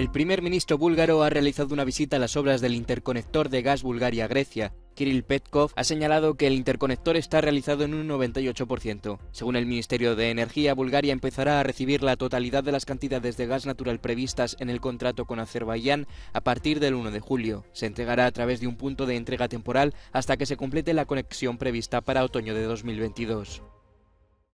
El primer ministro búlgaro ha realizado una visita a las obras del interconector de gas Bulgaria-Grecia. Kirill Petkov ha señalado que el interconector está realizado en un 98%. Según el Ministerio de Energía, Bulgaria empezará a recibir la totalidad de las cantidades de gas natural previstas en el contrato con Azerbaiyán a partir del 1 de julio. Se entregará a través de un punto de entrega temporal hasta que se complete la conexión prevista para otoño de 2022.